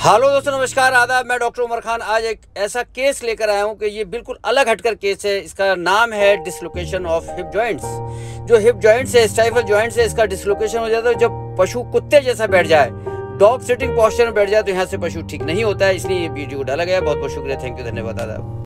Hello दोस्तों, नमस्कार, आदाब, मैं डॉक्टर उमर खान। आज एक ऐसा केस लेकर आया हूँ कि ये बिल्कुल अलग हटकर केस है। इसका नाम है डिसलोकेशन ऑफ़ हिप जॉइंट्स जो हिप जॉइंट्स है स्टाइफल जॉइंट्स है, इसका डिसलोकेशन हो जाता है। जब पशु कुत्ते जैसा बैठ जाए डॉग सिटिंग पॉस्चर में बैठ जाए तो यहाँ से पशु ठीक नहीं होता है। इसलिए ये वीडियो डाला गया बहुत बहुत शुक्रिया। थैंक यू धन्यवाद, आदाब।